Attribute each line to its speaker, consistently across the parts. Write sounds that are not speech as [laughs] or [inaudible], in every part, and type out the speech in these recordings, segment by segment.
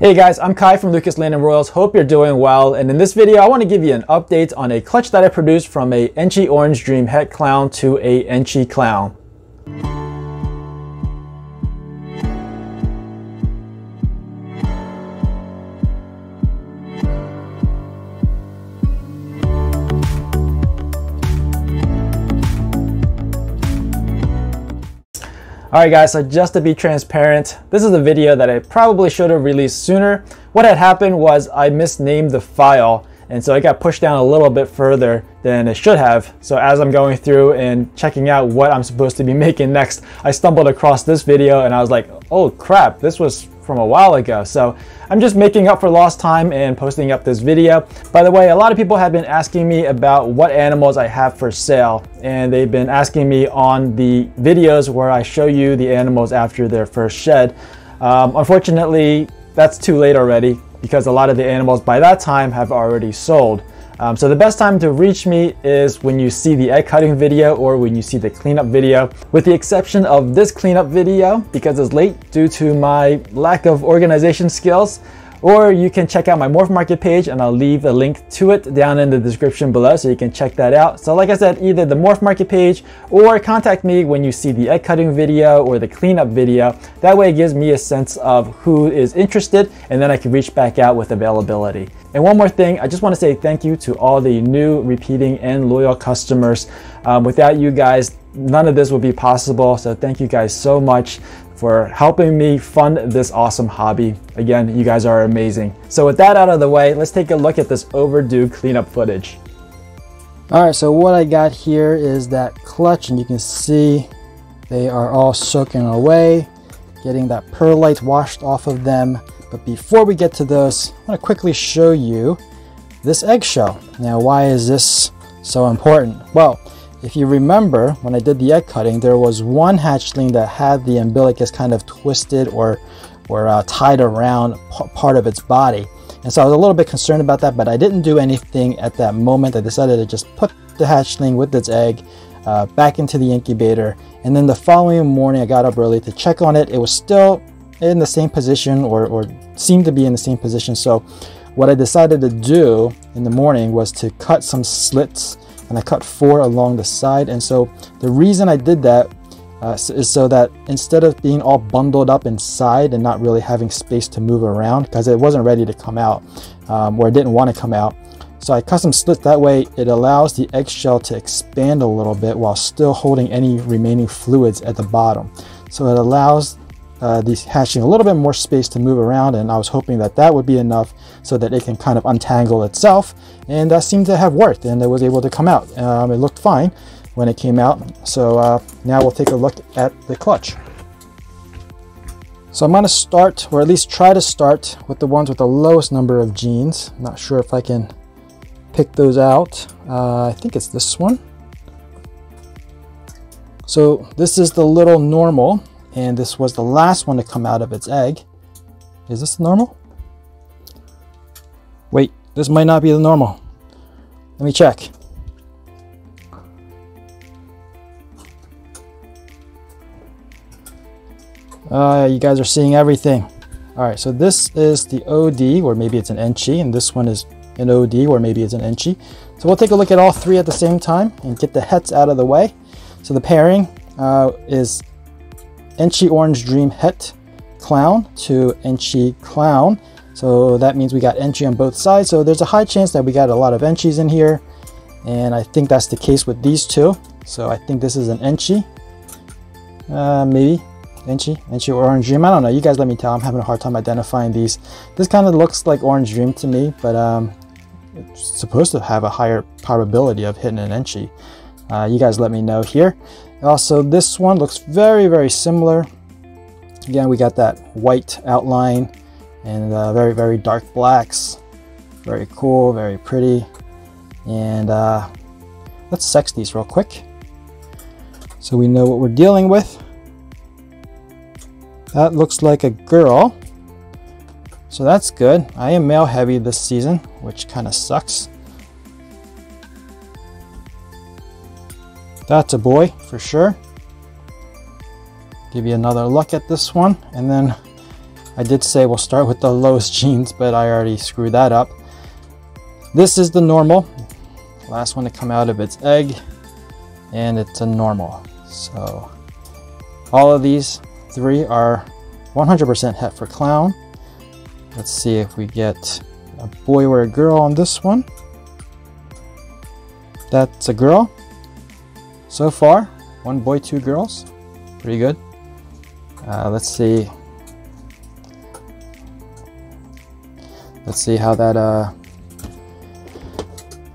Speaker 1: Hey guys, I'm Kai from Lucas Landon Royals. Hope you're doing well. And in this video, I want to give you an update on a clutch that I produced from a Enchi Orange Dream Het Clown to a Enchi Clown. Alright guys, so just to be transparent, this is a video that I probably should have released sooner. What had happened was I misnamed the file and so it got pushed down a little bit further than it should have. So as I'm going through and checking out what I'm supposed to be [laughs] making next, I stumbled across this video and I was like, oh crap, this was from a while ago. So I'm just making up for lost time and posting up this video. By the way, a lot of people have been asking me about what animals I have for sale. And they've been asking me on the videos where I show you the animals after their first shed. Um, unfortunately, that's too late already because a lot of the animals by that time have already sold. Um, so the best time to reach me is when you see the egg cutting video or when you see the cleanup video, with the exception of this cleanup video because it's late due to my lack of organization skills. Or you can check out my Morph Market page and I'll leave a link to it down in the description below so you can check that out. So like I said, either the Morph Market page or contact me when you see the egg cutting video or the cleanup video. That way it gives me a sense of who is interested and then I can reach back out with availability. And one more thing, I just want to say thank you to all the new, repeating, and loyal customers. Um, without you guys, none of this would be possible. So thank you guys so much for helping me fund this awesome hobby. Again, you guys are amazing. So with that out of the way, let's take a look at this overdue cleanup footage. All right, so what I got here is that clutch and you can see they are all soaking away, getting that perlite washed off of them. But before we get to those, I want to quickly show you this eggshell. Now, why is this so important? Well, if you remember, when I did the egg cutting, there was one hatchling that had the umbilicus kind of twisted or, or uh, tied around part of its body. And so I was a little bit concerned about that, but I didn't do anything at that moment. I decided to just put the hatchling with its egg uh, back into the incubator. And then the following morning, I got up early to check on it. It was still in the same position or, or seemed to be in the same position. So what I decided to do in the morning was to cut some slits and I cut four along the side. And so the reason I did that uh, is so that instead of being all bundled up inside and not really having space to move around because it wasn't ready to come out um, or it didn't want to come out. So I cut some slits that way it allows the eggshell to expand a little bit while still holding any remaining fluids at the bottom. So it allows uh, these hatching a little bit more space to move around and I was hoping that that would be enough so that it can kind of untangle itself and that seemed to have worked and it was able to come out. Um, it looked fine when it came out so uh, now we'll take a look at the clutch. So I'm going to start or at least try to start with the ones with the lowest number of genes. I'm not sure if I can pick those out. Uh, I think it's this one. So this is the little normal and this was the last one to come out of its egg. Is this normal? Wait, this might not be the normal. Let me check. Uh, you guys are seeing everything. All right, so this is the OD, or maybe it's an Enchi, and this one is an OD, or maybe it's an Enchi. So we'll take a look at all three at the same time and get the hets out of the way. So the pairing uh, is Enchi Orange Dream Het Clown to Enchi Clown. So that means we got Enchi on both sides. So there's a high chance that we got a lot of Enchis in here. And I think that's the case with these two. So I think this is an Enchi. Uh, maybe. Enchi, Enchi or Orange Dream. I don't know. You guys let me tell. I'm having a hard time identifying these. This kind of looks like Orange Dream to me, but um, it's supposed to have a higher probability of hitting an Enchi. Uh, you guys let me know here. Also, this one looks very, very similar. Again, we got that white outline and uh, very, very dark blacks. Very cool, very pretty. And uh, let's sex these real quick so we know what we're dealing with. That looks like a girl. So that's good. I am male heavy this season, which kind of sucks. That's a boy for sure. Give you another look at this one. And then
Speaker 2: I did say we'll start with the lowest genes, [laughs] but I already screwed that up. This is the normal, last one to come out of its egg, and it's a normal. So all of these three are 100% het for clown. Let's see if we get a boy or a girl on this one. That's a girl. So far, one boy, two girls. Pretty good. Uh, let's see Let's see how that, uh,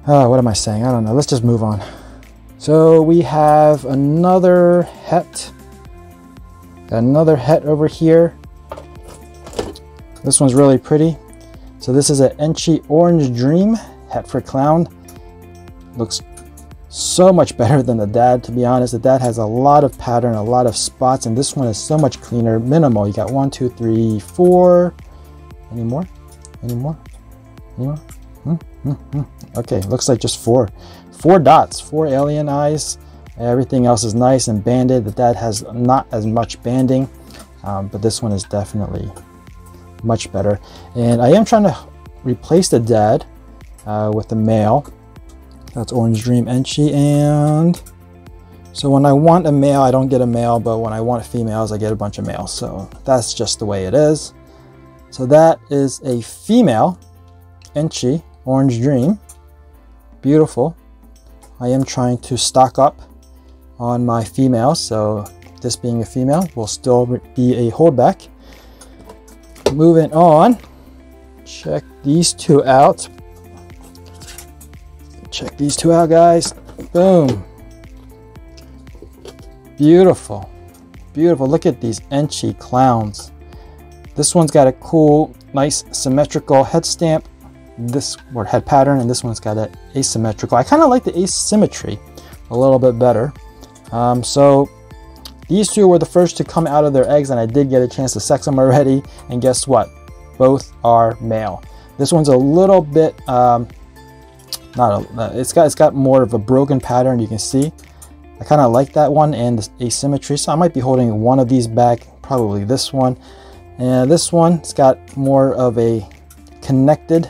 Speaker 2: uh, what am I saying? I don't know. Let's just move on. So we have another het. Another het over here. This one's really pretty. So this is an Enchi Orange Dream het for clown. Looks so much better than the dad, to be honest. The dad has a lot of pattern, a lot of spots, and this one is so much cleaner, minimal. You got one, two, three, four. Any more? Any more? Any more? Hmm? Hmm? Hmm. Okay, looks like just four. Four dots, four alien eyes. Everything else is nice and banded. The dad has not as much banding, um, but this one is definitely much better. And I am trying to replace the dad uh, with the male. That's Orange Dream Enchi. And so when I want a male, I don't get a male, but when I want females, I get a bunch of males. So that's just the way it is. So that is a female Enchi Orange Dream. Beautiful. I am trying to stock up on my female, so this being a female will still be a holdback. Moving on, check these two out. Check these two out, guys. Boom. Beautiful. Beautiful. Look at these Enchi clowns. This one's got a cool, nice symmetrical head stamp, this or head pattern, and this one's got an asymmetrical. I kind of like the asymmetry a little bit better. Um, so these two were the first to come out of their eggs, and I did get a chance to sex them already. And guess what? Both are male. This one's a little bit, um, not a, uh, it's got it's got more of a broken pattern. You can see. I kind of like that one and the asymmetry, so I might be holding one of these back, probably this one. And this one, it's got more of a connected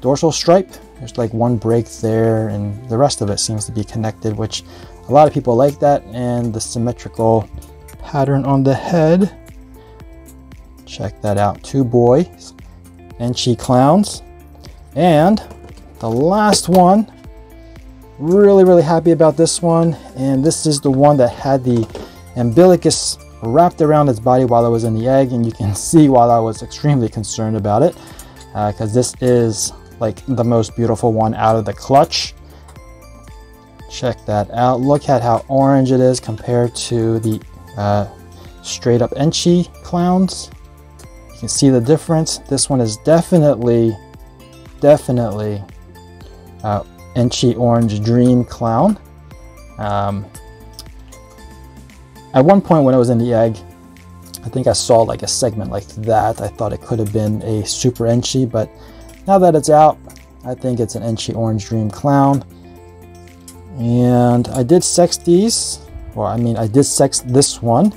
Speaker 2: dorsal stripe. There's like one break there and the rest of it seems to be connected, which a lot of people like that. And the symmetrical pattern on the head. Check that out. Two boys Enchi clowns. And the last one, really, really happy about this one. And this is the one that had the umbilicus wrapped around its body while it was in the egg. And you can [laughs] see while I was extremely concerned about it because uh, this is like the most beautiful one out of the clutch. Check that out. Look at how orange it is compared to the uh, straight up Enchi clowns. You can see the difference. This one is definitely definitely uh, Enchi orange dream clown um, at one point when I was in the egg, I think I saw like a segment like that. I thought it could have been a Super Enchi, but now that it's out, I think it's an Enchi Orange Dream Clown. And I did sex these, or I mean, I did sex this one,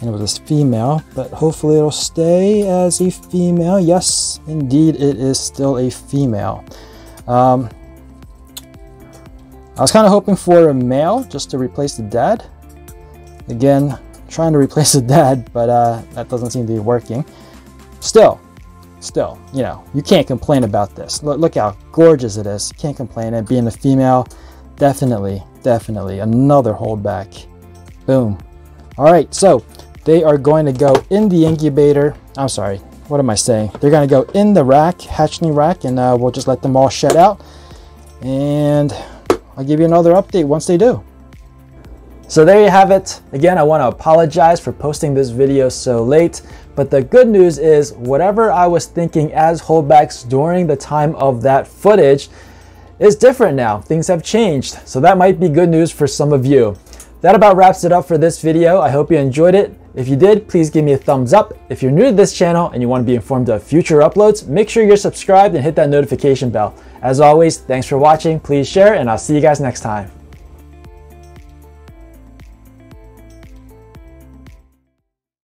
Speaker 2: and it was a female, but hopefully it'll stay as a female. Yes, indeed, it is still a female. Um, I was kind of hoping for a male just to replace the dad, Again, trying to replace [laughs] the dad, but uh, that doesn't seem to be working. Still, still, you know, you can't complain about this. Look, look how gorgeous it is. Can't complain. And being a female, definitely, definitely another holdback. Boom. All right, so they are going to go in the incubator. I'm sorry, what am I saying? They're going to go in the rack, hatchling rack, and uh, we'll just let them all shed out. And I'll give you another update once they do.
Speaker 1: So there you have it. Again, I want to apologize for posting this video so late, but the good news is whatever I was thinking as holdbacks during the time of that footage is different now. Things have changed. So that might be good news for some of you. That about wraps it up for this video. I hope you enjoyed it. If you did, please give me a thumbs up. If you're new to this channel and you want to be informed of future uploads, make sure you're subscribed and hit that notification bell. As always, thanks for watching. Please share and I'll see you guys next time.